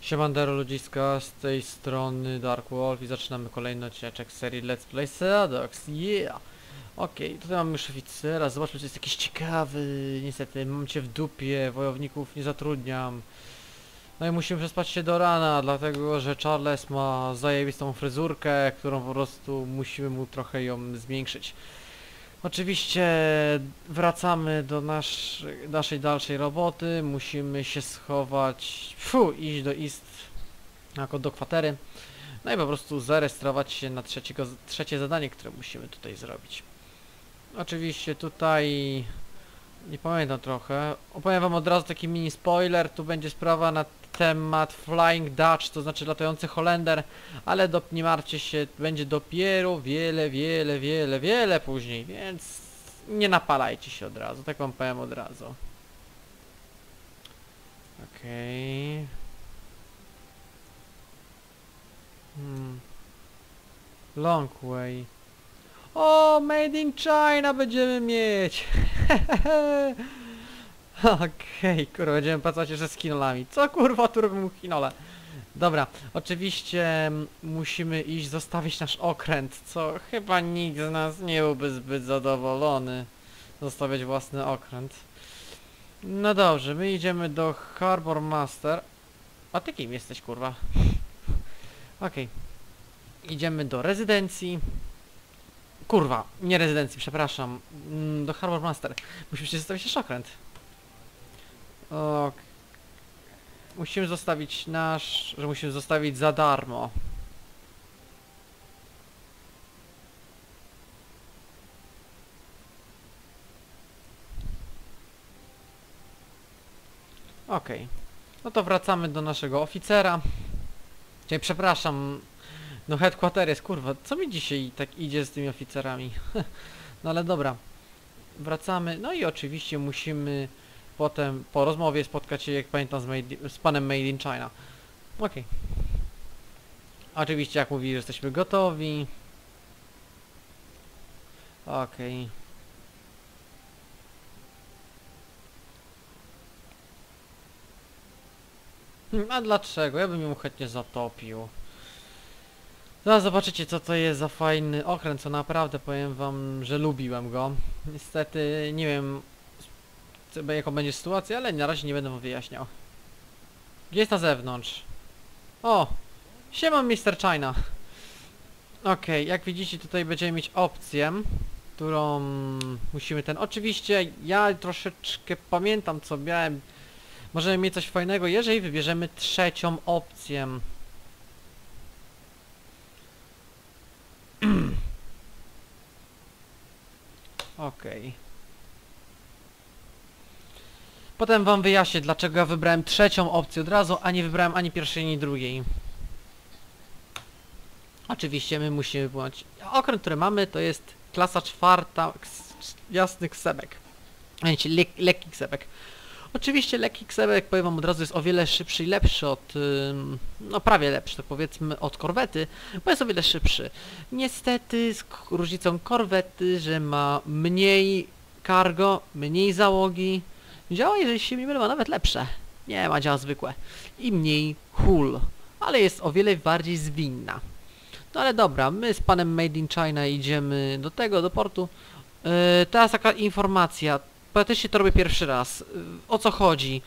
Siemandero ludziska, z tej strony Dark Wolf i zaczynamy kolejny odcinek serii Let's Play Seadox, yeah! Okej, tutaj mamy już oficera, zobaczmy czy jest jakiś ciekawy, niestety mam cię w dupie, wojowników nie zatrudniam. No i musimy przespać się do rana, dlatego że Charles ma zajebistą fryzurkę, którą po prostu musimy mu trochę ją zwiększyć. Oczywiście wracamy do nasz, naszej dalszej roboty, musimy się schować, fu, iść do East, jako do kwatery, no i po prostu zarejestrować się na trzeciego, trzecie zadanie, które musimy tutaj zrobić. Oczywiście tutaj, nie pamiętam trochę, opowiem wam od razu taki mini spoiler, tu będzie sprawa na temat Flying Dutch, to znaczy latający Holender, ale do, nie martwcie się, będzie dopiero wiele, wiele, wiele, wiele później, więc nie napalajcie się od razu, tak wam powiem od razu. Okej. Hmm. Long way. O, made in China będziemy mieć! Okej, kurwa, będziemy pracować jeszcze z kinolami. Co kurwa tu robią kinole? Dobra, oczywiście mm, musimy iść zostawić nasz okręt, co chyba nikt z nas nie byłby zbyt zadowolony zostawiać własny okręt. No dobrze, my idziemy do Harbor Master. A ty kim jesteś, kurwa? Okej. Idziemy do rezydencji. Kurwa, nie rezydencji, przepraszam. Mm, Do Harbor Master. Musimy się zostawić nasz okręt. Ok. Musimy zostawić nasz, że musimy zostawić za darmo. Okej. No to wracamy do naszego oficera. Czyli przepraszam, no headquarters, kurwa, co mi dzisiaj tak idzie z tymi oficerami? no ale dobra. Wracamy, no i oczywiście musimy potem po rozmowie spotkać się, jak pamiętam, z, made, z panem Made in China. Okej. Oczywiście, jak mówi, że jesteśmy gotowi. Okej. Hmm, a dlaczego? Ja bym ją chętnie zatopił. Zaraz zobaczycie co to jest za fajny okręt, co naprawdę powiem wam, że lubiłem go. Niestety nie wiem jaką będzie sytuacja, ale na razie nie będę wam wyjaśniał. Gdzie jest na zewnątrz? O! Siema Mr. China. Okej, jak widzicie tutaj będziemy mieć opcję, którą musimy ten... Oczywiście ja troszeczkę pamiętam co miałem. Możemy mieć coś fajnego, jeżeli wybierzemy trzecią opcję. Okej. Potem wam wyjaśnię, dlaczego ja wybrałem trzecią opcję od razu, a nie wybrałem ani pierwszej, ani drugiej. Oczywiście my musimy wyłączyć. Okręt, który mamy, to jest klasa czwarta, jasny ksebek. Le lekki ksebek. Oczywiście lekki ksebek, powiem wam od razu, jest o wiele szybszy i lepszy od, no prawie lepszy, to powiedzmy od korwety, bo jest o wiele szybszy. Niestety z różnicą korwety, że ma mniej cargo, mniej załogi, Działa, jeżeli się nie mylę, ma nawet lepsze. Nie ma działa zwykłe. I mniej hul. Ale jest o wiele bardziej zwinna. No ale dobra, my z panem Made in China idziemy do tego, do portu. Yy, teraz taka informacja. Praktycznie to robię pierwszy raz. Yy, o co chodzi?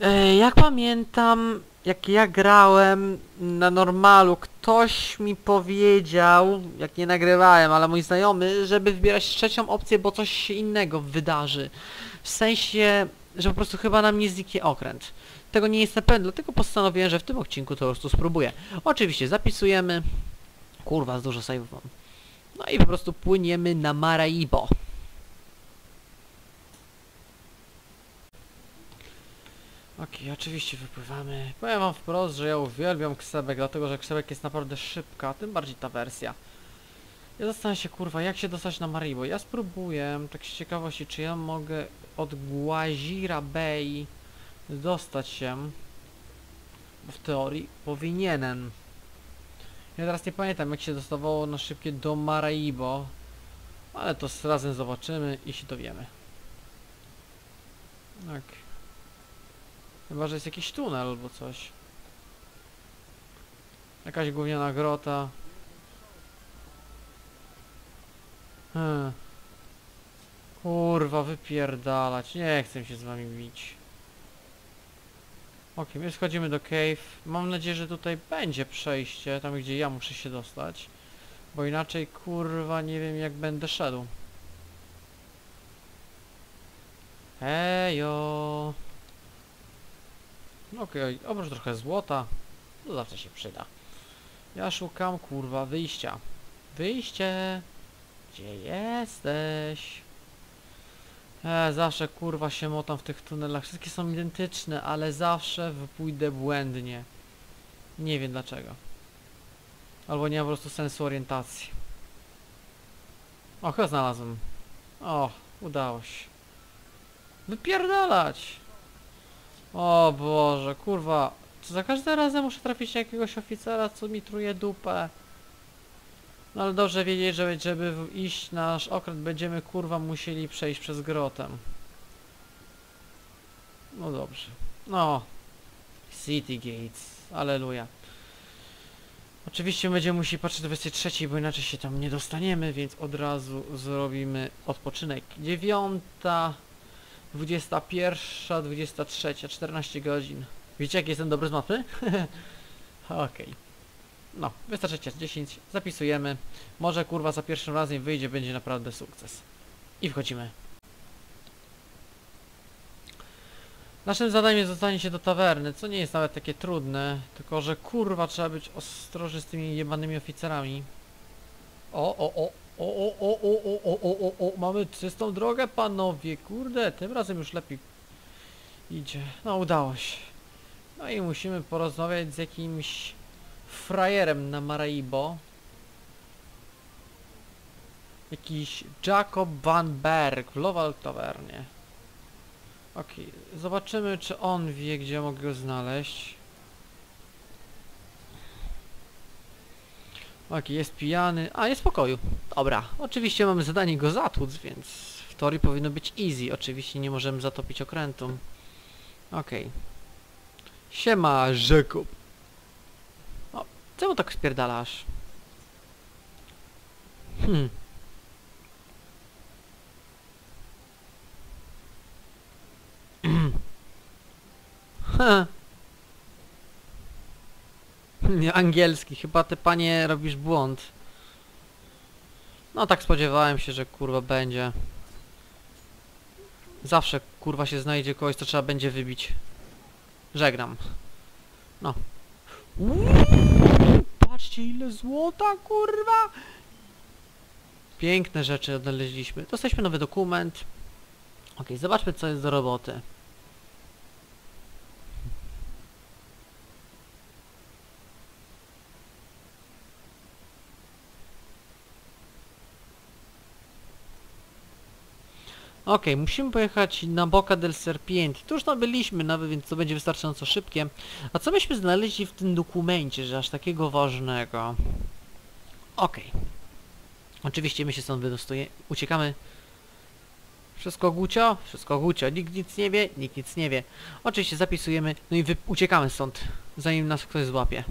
Yy, jak pamiętam, jak ja grałem na normalu, ktoś mi powiedział, jak nie nagrywałem, ale mój znajomy, żeby wybierać trzecią opcję, bo coś się innego wydarzy. W sensie, że po prostu chyba nam nie zniknie okręt. Tego nie jestem pewien, dlatego postanowiłem, że w tym odcinku to po prostu spróbuję. Oczywiście zapisujemy. Kurwa, z dużo save'ów mam. No i po prostu płyniemy na Maraibo. Okej, oczywiście wypływamy. Powiem wam wprost, że ja uwielbiam Ksebek, dlatego że Ksebek jest naprawdę szybka, tym bardziej ta wersja. Ja zastanawiam się, kurwa, jak się dostać na Maribo. Ja spróbuję, tak z ciekawości, czy ja mogę od Guazira Bay dostać się. Bo w teorii powinienem. Ja teraz nie pamiętam, jak się dostawało na szybkie do Maraibo. Ale to razem zobaczymy i się dowiemy. Tak. Chyba, że jest jakiś tunel albo coś. Jakaś gówniana grota. Hmm. Kurwa, wypierdalać. Nie chcę się z wami bić. Ok, my schodzimy do cave. Mam nadzieję, że tutaj będzie przejście, tam gdzie ja muszę się dostać. Bo inaczej, kurwa, nie wiem jak będę szedł. Hejo. Okej, oprócz trochę złota, to zawsze się przyda. Ja szukam, kurwa, wyjścia. Wyjście! Gdzie jesteś? E, zawsze kurwa się motam w tych tunelach. Wszystkie są identyczne, ale zawsze pójdę błędnie. Nie wiem dlaczego. Albo nie mam po prostu sensu orientacji. O, chyba znalazłem. O, udało się. Wypierdalać! O Boże, kurwa. Co za każdym razem muszę trafić na jakiegoś oficera, co mi truje dupę. No ale dobrze wiedzieć, że żeby iść na nasz okręt będziemy kurwa musieli przejść przez grotę. No dobrze. No. City Gates. Aleluja. Oczywiście będziemy musieli patrzeć do 23, bo inaczej się tam nie dostaniemy, więc od razu zrobimy odpoczynek. Dziewiąta, 21, 23, 14 godzin. Widzicie jak jestem dobry z mapy? Okej. No, wystarczy 10, zapisujemy. Może kurwa za pierwszym razem wyjdzie, będzie naprawdę sukces. I wchodzimy. Naszym zadaniem jest dostanie się do tawerny, co nie jest nawet takie trudne, tylko że kurwa trzeba być ostrożny z tymi jebanymi oficerami. O, o, o, o, o, o, o, o, o, o, o, o, mamy czystą drogę panowie, kurde, tym razem już lepiej idzie. No udało się. No i musimy porozmawiać z jakimś frajerem na Maraibo. Jakiś Jacob Van Berg w Lowell Tavernie. Okej, zobaczymy czy on wie gdzie mogę go znaleźć. Okej, jest pijany. A, jest w pokoju. Dobra, oczywiście mamy zadanie go zatłuc, więc w teorii powinno być easy. Oczywiście nie możemy zatopić okrętu. Okej. Siema, Jacob. O, czemu tak spierdalasz? Hmm. Ha. Angielski. Chyba ty, panie, robisz błąd. No tak spodziewałem się, że kurwa będzie. Zawsze kurwa się znajdzie kogoś, co trzeba będzie wybić. Żegnam. No. Uuu, patrzcie ile złota, kurwa! Piękne rzeczy odnaleźliśmy. Dostaliśmy nowy dokument. Ok, zobaczmy co jest do roboty. Okej, musimy pojechać na Boca del Serpiente. Tu już tam byliśmy nawet, więc to będzie wystarczająco szybkie. A co myśmy znaleźli w tym dokumencie, że aż takiego ważnego? Okej. Oczywiście my się stąd wydostuje, uciekamy. Wszystko gucio? Wszystko gucio. Nikt nic nie wie, nikt nic nie wie. Oczywiście zapisujemy, no i uciekamy stąd, zanim nas ktoś złapie.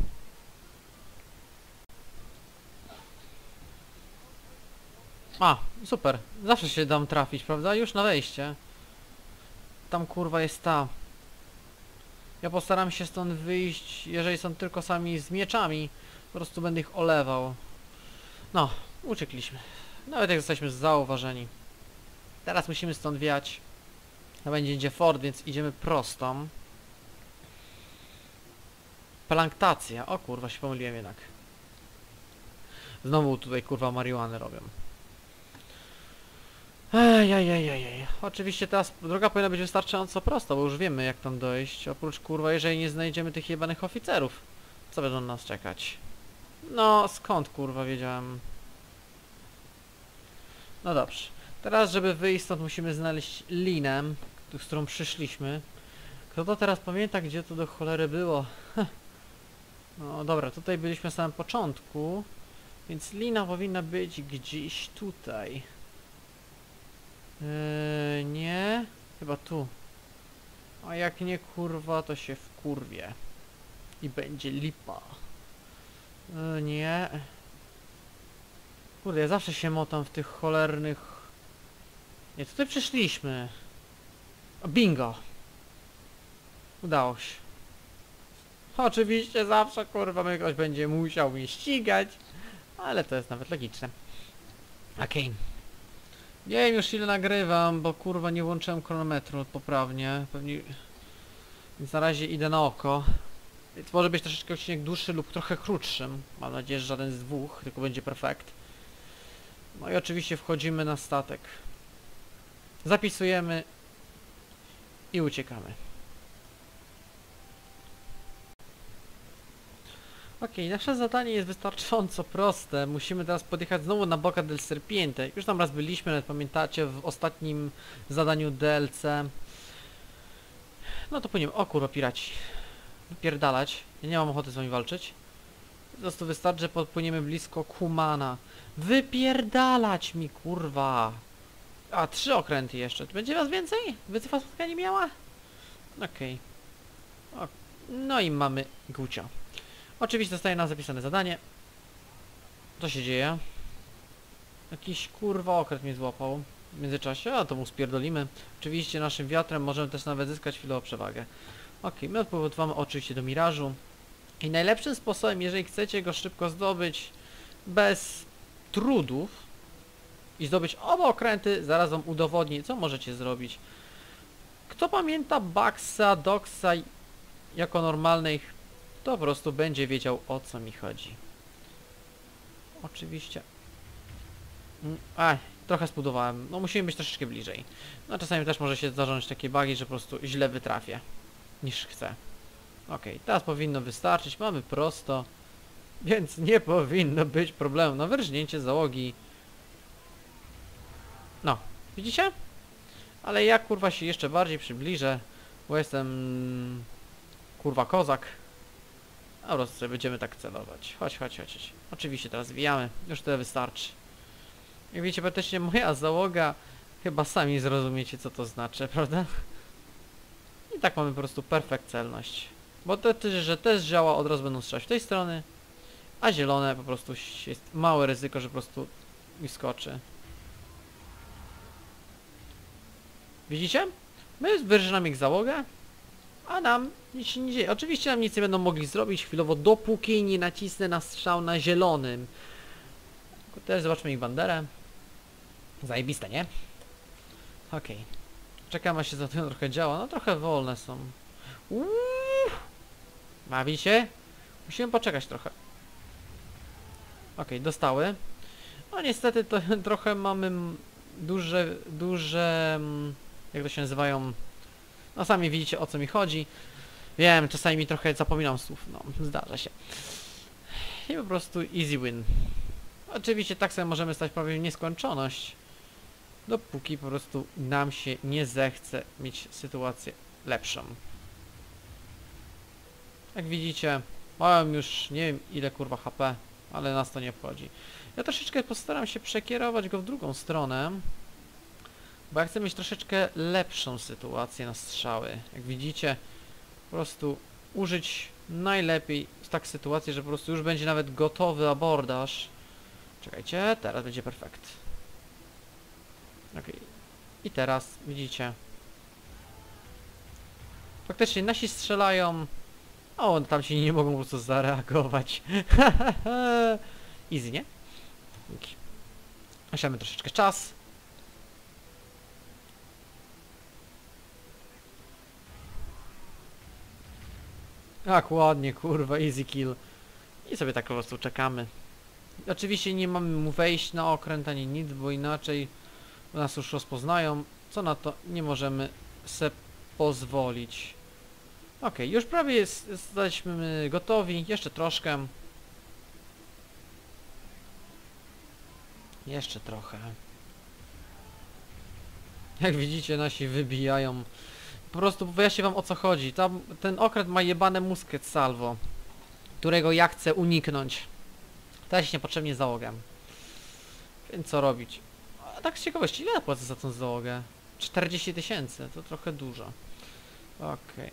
A, super. Zawsze się dam trafić, prawda? Już na wejście. Tam kurwa jest ta. Ja postaram się stąd wyjść, jeżeli są tylko sami z mieczami. Po prostu będę ich olewał. No, uciekliśmy. Nawet jak jesteśmy zauważeni. Teraz musimy stąd wiać. To będzie idzie Ford, więc idziemy prostą. Planktacja. O kurwa, się pomyliłem jednak. Znowu tutaj kurwa marihuanę robią. Ejejejejej. Oczywiście teraz droga powinna być wystarczająco prosta, bo już wiemy jak tam dojść. Oprócz kurwa, jeżeli nie znajdziemy tych jebanych oficerów. Co będą nas czekać? No, skąd kurwa wiedziałem? No dobrze. Teraz, żeby wyjść stąd musimy znaleźć linę, z którą przyszliśmy. Kto to teraz pamięta, gdzie to do cholery było? No dobra, tutaj byliśmy na samym początku, więc lina powinna być gdzieś tutaj. Yy, nie, chyba tu. A jak nie kurwa, to się wkurwie. I będzie lipa. E, nie. Kurde, ja zawsze się motam w tych cholernych... Nie, tutaj przyszliśmy. O, bingo! Udało się. Oczywiście zawsze kurwa mnie ktoś będzie musiał mnie ścigać, ale to jest nawet logiczne. Okej. Nie wiem już ile nagrywam, bo kurwa nie włączyłem chronometru poprawnie. Pewnie... Więc na razie idę na oko. Więc może być troszeczkę odcinek dłuższy lub trochę krótszym. Mam nadzieję, że żaden z dwóch, tylko będzie perfekt. No i oczywiście wchodzimy na statek. Zapisujemy i uciekamy. Okej, nasze zadanie jest wystarczająco proste. Musimy teraz podjechać znowu na Boca del Serpiente. Już tam raz byliśmy, nawet pamiętacie, w ostatnim zadaniu DLC. No to płyniemy. O kurwa, piraci. Wypierdalać. Ja nie mam ochoty z wami walczyć. Po prostu wystarczy, że podpłyniemy blisko Kumana. Wypierdalać mi, kurwa. A, trzy okręty jeszcze. Będzie was więcej? Wycyfa spotkanie nie miała? Okej. O, No i mamy Gucia. Oczywiście zostaje nam zapisane zadanie. Co się dzieje? Jakiś kurwa okręt mnie złapał w międzyczasie, a to mu spierdolimy. Oczywiście naszym wiatrem możemy też nawet zyskać chwilową przewagę. Ok, my odpływamy oczywiście do mirażu. I najlepszym sposobem, jeżeli chcecie go szybko zdobyć bez trudów i zdobyć oba okręty, zaraz wam udowodnię, co możecie zrobić. Kto pamięta Baxa, Doxa jako normalnych, to po prostu będzie wiedział o co mi chodzi. Oczywiście. Mm, A, trochę spudowałem. No musimy być troszeczkę bliżej. No czasami też może się zdarzyć takie bugi, że po prostu źle wytrafię niż chcę. Ok, teraz powinno wystarczyć. Mamy prosto. Więc nie powinno być problemu. No wyrżnięcie załogi. No, widzicie? Ale ja kurwa się jeszcze bardziej przybliżę, bo jestem kurwa kozak. Po prostu będziemy tak celować. Chodź, chodź, chodź. Oczywiście teraz zwijamy. Już tyle wystarczy. Jak widzicie, praktycznie moja załoga chyba sami zrozumiecie co to znaczy, prawda? I tak mamy po prostu perfekt celność. Bo to też, że też działa od razu będą strzelać w tej strony, a zielone po prostu jest małe ryzyko, że po prostu mi skoczy. Widzicie? My wyrzynamy ich załogę, a nam nic się nie dzieje. Oczywiście nam nic nie będą mogli zrobić chwilowo, dopóki nie nacisnę na strzał na zielonym. Teraz zobaczmy ich banderę. Zajebiste, nie? Okej. Czekam aż się za tym trochę działa. No trochę wolne są. Uuu. Się? Musimy poczekać trochę. Okej, dostały. No niestety to trochę mamy duże, duże... Jak to się nazywają? No sami widzicie o co mi chodzi. Wiem, czasami mi trochę zapominam słów. No, zdarza się. I po prostu easy win. Oczywiście tak sobie możemy stać prawie w nieskończoność. Dopóki po prostu nam się nie zechce mieć sytuację lepszą. Jak widzicie, mam już nie wiem ile kurwa HP, ale nas to nie wchodzi. Ja troszeczkę postaram się przekierować go w drugą stronę, bo ja chcę mieć troszeczkę lepszą sytuację na strzały. Jak widzicie, po prostu użyć najlepiej tak sytuacji, że po prostu już będzie nawet gotowy abordaż. Czekajcie, teraz będzie perfekt. Okej. I teraz widzicie. Faktycznie nasi strzelają. O, tam się nie mogą po prostu zareagować. Easy, nie? Dzięki. Troszeczkę czas. Tak, ładnie, kurwa, easy kill. I sobie tak po prostu czekamy. Oczywiście nie mamy mu wejść na okręt ani nic, bo inaczej nas już rozpoznają. Co na to nie możemy se pozwolić. Ok, już prawie jest, jesteśmy gotowi. Jeszcze troszkę. Jeszcze trochę. Jak widzicie, nasi wybijają. Po prostu wyjaśnię wam o co chodzi. Tam, ten okręt ma jebane musket salvo, którego ja chcę uniknąć. Teraz niepotrzebnie załogę. Więc co robić? A tak z ciekawości, ile ja płacę za tą załogę? 40 tysięcy, to trochę dużo. Okej.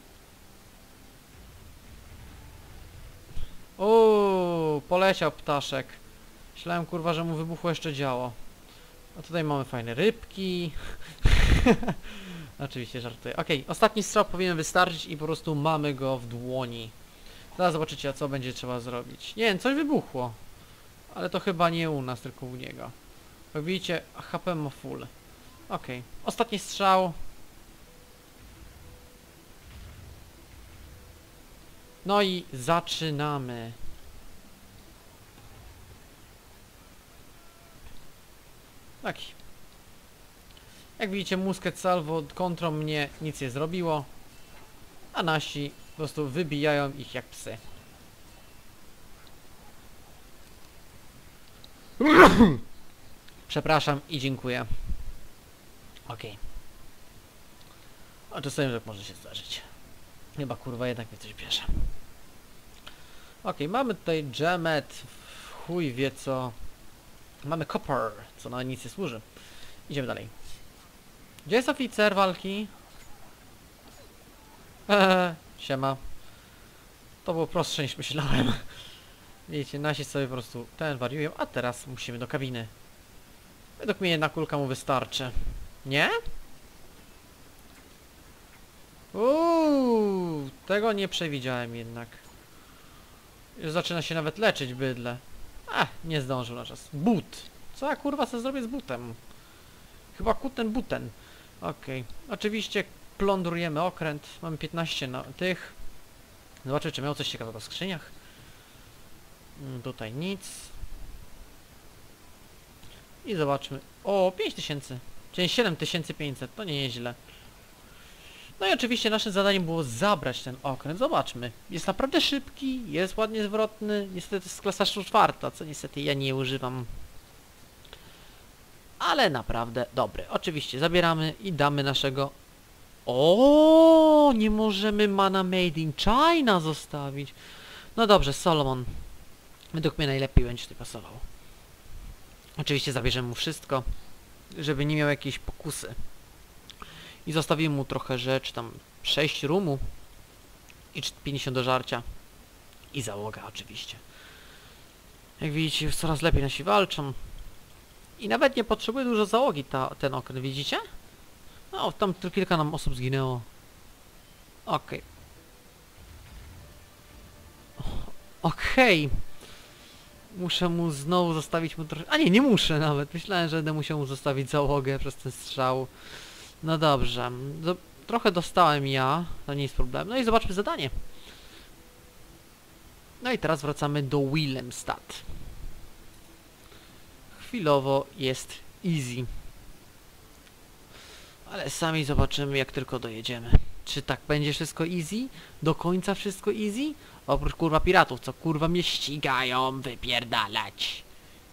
O, poleciał ptaszek. Myślałem kurwa, że mu wybuchło jeszcze działo. A tutaj mamy fajne rybki. Oczywiście żartuję. Okej, ostatni strzał powinien wystarczyć i po prostu mamy go w dłoni. Zaraz zobaczycie, co będzie trzeba zrobić. Nie wiem, coś wybuchło. Ale to chyba nie u nas, tylko u niego. Jak widzicie, HP ma full. Okej, ostatni strzał. No i zaczynamy. Taki. Jak widzicie, musket salvo kontrą mnie nic nie zrobiło, a nasi po prostu wybijają ich jak psy. Przepraszam i dziękuję. Okej. A czasami tak może się zdarzyć. Chyba kurwa jednak mnie coś bierze. Okej, mamy tutaj Gemet, w chuj wie co. Mamy Copper, co na nic nie służy. Idziemy dalej. Gdzie jest oficer walki? Eee, siema. To było prostsze niż myślałem. Widzicie, nasi sobie po prostu ten wariują, a teraz musimy do kabiny. Według mnie jedna kulka mu wystarczy. Nie? Uuu, tego nie przewidziałem jednak. Już zaczyna się nawet leczyć bydle. A, nie zdążył na czas. But. Co ja kurwa sobie zrobię z butem? Chyba kuten buten. Okej. Oczywiście plądrujemy okręt. Mamy 15 na tych. Zobaczę, czy miał coś ciekawego w skrzyniach. Mm, tutaj nic. I zobaczmy. O, 5000. Czyli 7500. To nie jest źle. No i oczywiście naszym zadaniem było zabrać ten okręt. Zobaczmy. Jest naprawdę szybki, jest ładnie zwrotny. Niestety jest klasa czwarta, co niestety ja nie używam. Ale naprawdę dobry. Oczywiście zabieramy i damy naszego... O, nie możemy mana made in China zostawić. No dobrze, Solomon. Według mnie najlepiej będzie tutaj pasował. Oczywiście zabierzemy mu wszystko, żeby nie miał jakiejś pokusy. I zostawimy mu trochę rzeczy, tam 6 rumu i 50 do żarcia. I załoga oczywiście. Jak widzicie, coraz lepiej nasi walczą. I nawet nie potrzebuje dużo załogi ta, ten okręt, widzicie? No, tam tylko kilka nam osób zginęło. Okej. Okej. Muszę mu znowu zostawić mu trochę... A nie, nie muszę nawet. Myślałem, że będę musiał mu zostawić załogę przez ten strzał. No dobrze. Do, trochę dostałem ja. To nie jest problem. No i zobaczmy zadanie. No i teraz wracamy do Willemstad. Chwilowo jest easy. Ale sami zobaczymy jak tylko dojedziemy. Czy tak będzie wszystko easy? Do końca wszystko easy? Oprócz kurwa piratów, co kurwa mnie ścigają, wypierdalać.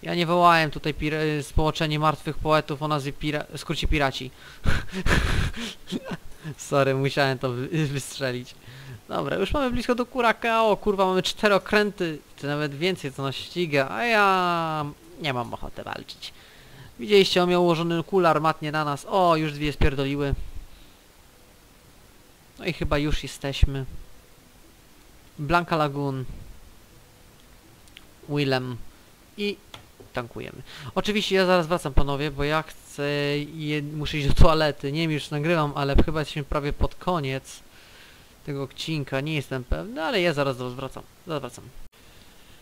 Ja nie wołałem tutaj społeczenie martwych poetów o nazwie pira skrócie piraci. Sorry, musiałem to wy wystrzelić. Dobra, już mamy blisko do Kurakao, kurwa mamy cztery okręty, czy nawet więcej co nas ściga, a ja nie mam ochoty walczyć. Widzieliście, on miał ułożony kul armatnie na nas. O, już dwie spierdoliły. No i chyba już jesteśmy. Blanka Lagoon. Willem. I tankujemy. Oczywiście ja zaraz wracam panowie, bo ja chcę... Je, muszę iść do toalety. Nie wiem, już nagrywam, ale chyba jesteśmy prawie pod koniec tego odcinka. Nie jestem pewny, ale ja zaraz wracam. Zaraz wracam.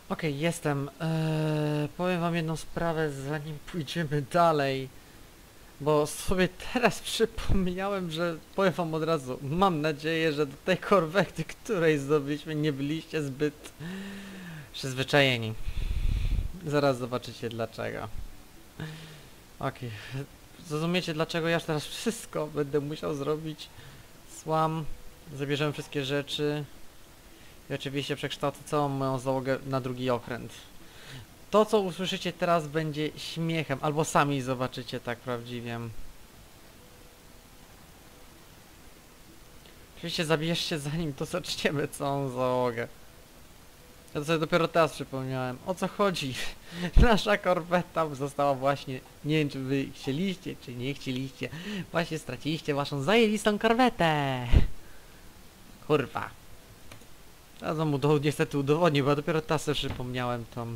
Okej, jestem. Eee, powiem wam jedną sprawę, zanim pójdziemy dalej. Bo sobie teraz przypomniałem, że powiem wam od razu, mam nadzieję, że do tej korwety, której zdobyliśmy, nie byliście zbyt przyzwyczajeni. Zaraz zobaczycie dlaczego. Okej, zrozumiecie dlaczego ja teraz wszystko będę musiał zrobić. Słam, zabierzemy wszystkie rzeczy. I oczywiście przekształcę całą moją załogę na drugi okręt. To co usłyszycie teraz będzie śmiechem, albo sami zobaczycie tak prawdziwie. Oczywiście zabierzcie zanim to zaczniemy całą załogę. Ja to sobie dopiero teraz przypomniałem. O co chodzi? Nasza korweta została właśnie, nie wiem czy wy chcieliście, czy nie chcieliście, właśnie straciliście waszą zajebistą korwetę. Kurwa. A to mu to niestety udowodnię, bo ja dopiero teraz sobie przypomniałem to.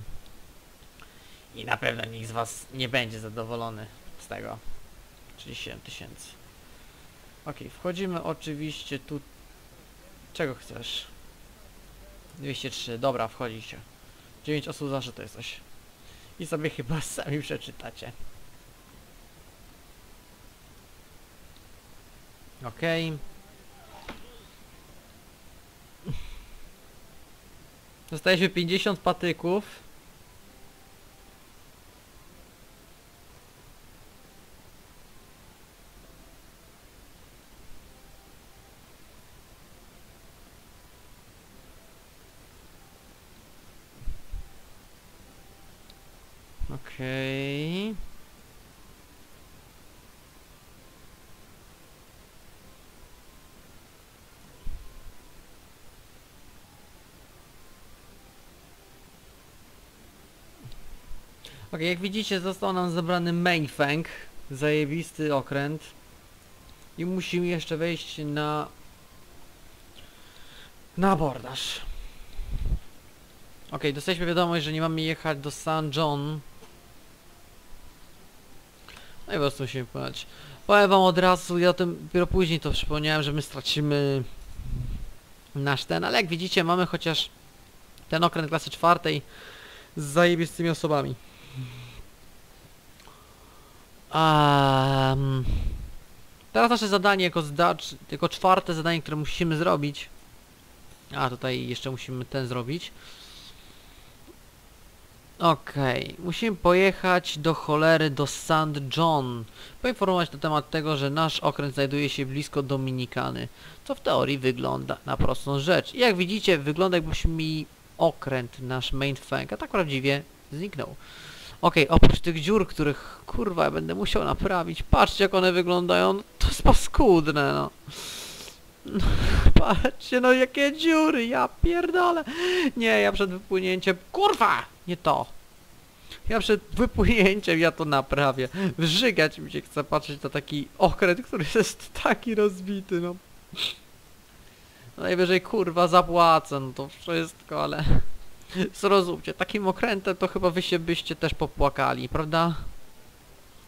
I na pewno nikt z was nie będzie zadowolony z tego. 37 tysięcy. Okej, wchodzimy oczywiście tu... Czego chcesz? 203, dobra, wchodzicie. 9 osób zawsze to jest coś. I sobie chyba sami przeczytacie. Okej. Dostaliśmy 50 patyków. Okej. Ok, jak widzicie został nam zebrany Mainfang, zajebisty okręt. I musimy jeszcze wejść na... na abordaż. Ok, dostaliśmy wiadomość, że nie mamy jechać do St. John. No i po prostu musimy pojechać. Powiem wam od razu, ja o tym dopiero później to przypomniałem, że my stracimy nasz ten, ale jak widzicie mamy chociaż ten okręt klasy czwartej z zajebistymi osobami. Um, teraz nasze zadanie jako, zdacz, jako czwarte zadanie, które musimy zrobić. A tutaj jeszcze musimy ten zrobić. Okej, musimy pojechać do cholery do St. John. Poinformować na temat tego, że nasz okręt znajduje się blisko Dominikany. Co w teorii wygląda na prostą rzecz. I jak widzicie, wygląda jakbyśmy mieli okręt, nasz main fang, a tak prawdziwie zniknął. Okej, oprócz tych dziur, których kurwa ja będę musiał naprawić, patrzcie jak one wyglądają, to jest paskudne no. No, Patrzcie no jakie dziury, ja pierdolę. Nie, ja przed wypłynięciem, kurwa, nie to. Ja przed wypłynięciem ja to naprawię. Wrzygać mi się chce patrzeć na taki okręt, który jest taki rozbity no. Najwyżej kurwa zapłacę, no to wszystko, ale... Zrozumcie, takim okrętem to chyba wy się byście też popłakali, prawda?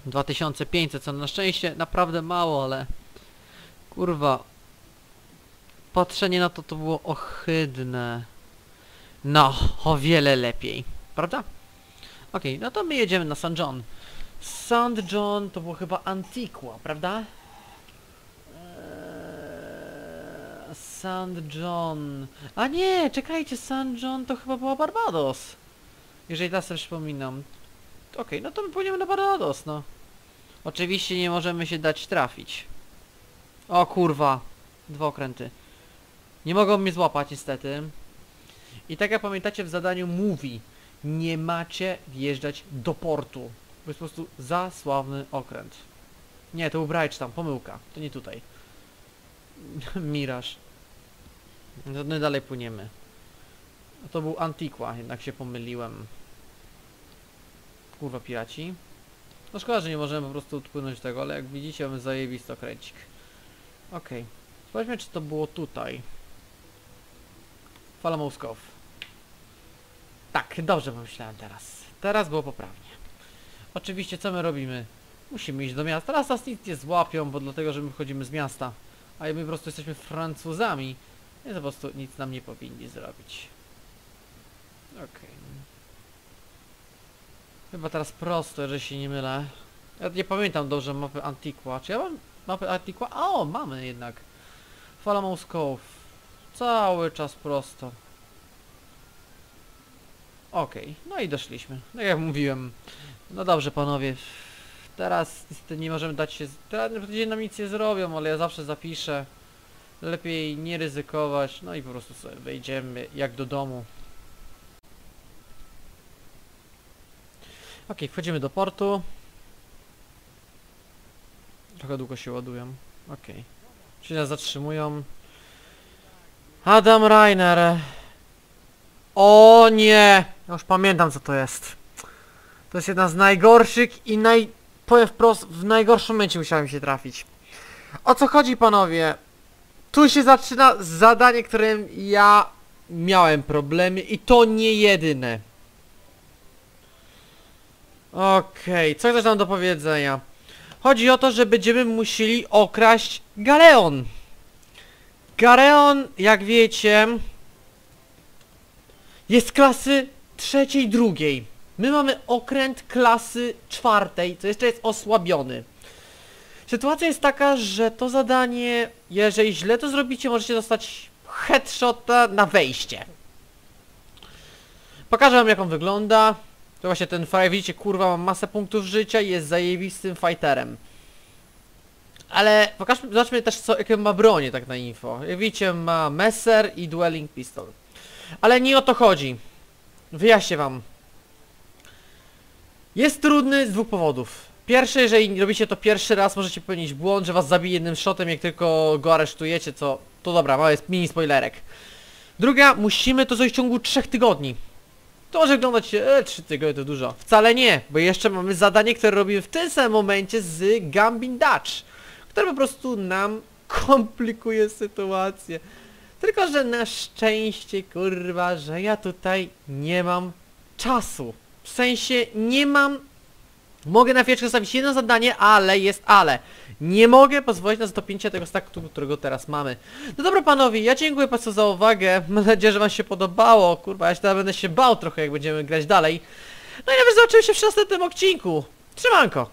2500, co na szczęście naprawdę mało, ale... Kurwa... Patrzenie na to to było ohydne. No, o wiele lepiej, prawda? Okej, no to my jedziemy na St. John. St. John to było chyba Antiqua, prawda? St. John. A nie, czekajcie, St. John to chyba była Barbados. Jeżeli teraz sobie przypominam. Okej, no to my płyniemy na Barbados, no. Oczywiście nie możemy się dać trafić. O kurwa. Dwa okręty. Nie mogą mnie złapać niestety. I tak jak pamiętacie w zadaniu mówi, nie macie wjeżdżać do portu. Bo jest po prostu za sławny okręt. Nie, to był tam, pomyłka. To nie tutaj. Miraż. No my dalej płyniemy. No to był Antiqua, jednak się pomyliłem. Kurwa piraci. No szkoda, że nie możemy po prostu odpłynąć tego, ale jak widzicie mamy zajebisty okręcik. Okej. Sprawdźmy czy to było tutaj. Fala. Tak, dobrze pomyślałem teraz. Teraz było poprawnie. Oczywiście co my robimy? Musimy iść do miasta. Raz nas nic nie złapią, bo dlatego, że my wchodzimy z miasta. A my po prostu jesteśmy Francuzami. Więc po prostu nic nam nie powinni zrobić. Okej. Chyba teraz prosto, jeżeli się nie mylę. Ja nie pamiętam dobrze mapy Antiqua. Czy ja mam mapę Antiqua? A, o, mamy jednak. Fala Moskow. Cały czas prosto. Okej, no i doszliśmy. No jak mówiłem. No dobrze panowie. Teraz niestety nie możemy dać się... Teraz nam nic nie zrobią, ale ja zawsze zapiszę. Lepiej nie ryzykować. No i po prostu sobie wejdziemy jak do domu. Okej, wchodzimy do portu. Trochę długo się ładują. Okej. Czyli nas zatrzymują. Adam Rainer. O nie! Ja już pamiętam co to jest. To jest jedna z najgorszych i naj... Powiem wprost, w najgorszym momencie musiałem się trafić. O co chodzi panowie? Tu się zaczyna zadanie, którym ja miałem problemy i to nie jedyne. Okej, co chcesz nam do powiedzenia? Chodzi o to, że będziemy musieli okraść Galeon. Galeon, jak wiecie, jest klasy trzeciej, drugiej. My mamy okręt klasy czwartej, co jeszcze jest osłabiony. Sytuacja jest taka, że to zadanie, jeżeli źle to zrobicie, możecie dostać headshota na wejście. Pokażę wam jak on wygląda. To właśnie ten fire, widzicie, kurwa, ma masę punktów życia i jest zajebistym fighterem. Ale pokażmy, zobaczmy też co, jakie ma bronię tak na info. Jak widzicie, ma Messer i Dueling Pistol. Ale nie o to chodzi. Wyjaśnię wam. Jest trudny z dwóch powodów. Pierwszy, jeżeli robicie to pierwszy raz, możecie popełnić błąd, że was zabije jednym shotem, jak tylko go aresztujecie, co... To dobra, mały jest mini spoilerek. Druga, musimy to zrobić w ciągu trzech tygodni. To może wyglądać, e, 3 tygodnie to dużo. Wcale nie, bo jeszcze mamy zadanie, które robimy w tym samym momencie z Gambin Dutch, które po prostu nam komplikuje sytuację. Tylko, że na szczęście, kurwa, że ja tutaj nie mam czasu. W sensie nie mam... Mogę na chwileczkę zostawić jedno zadanie, ale jest ale. Nie mogę pozwolić na zatopięcie tego stacku, którego teraz mamy. No dobra panowie, ja dziękuję bardzo za uwagę. Mam nadzieję, że wam się podobało. Kurwa, ja się teraz będę się bał trochę, jak będziemy grać dalej. No i nawet zobaczymy się w następnym odcinku. Trzymanko!